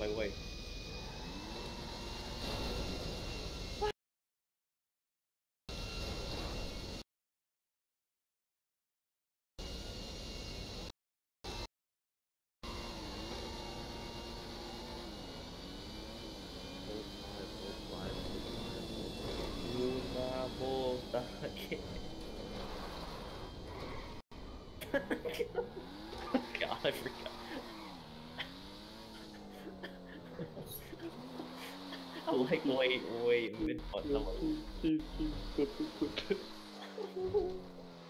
by the way. God, I forgot. Like wait, wait, keep, keep, keep.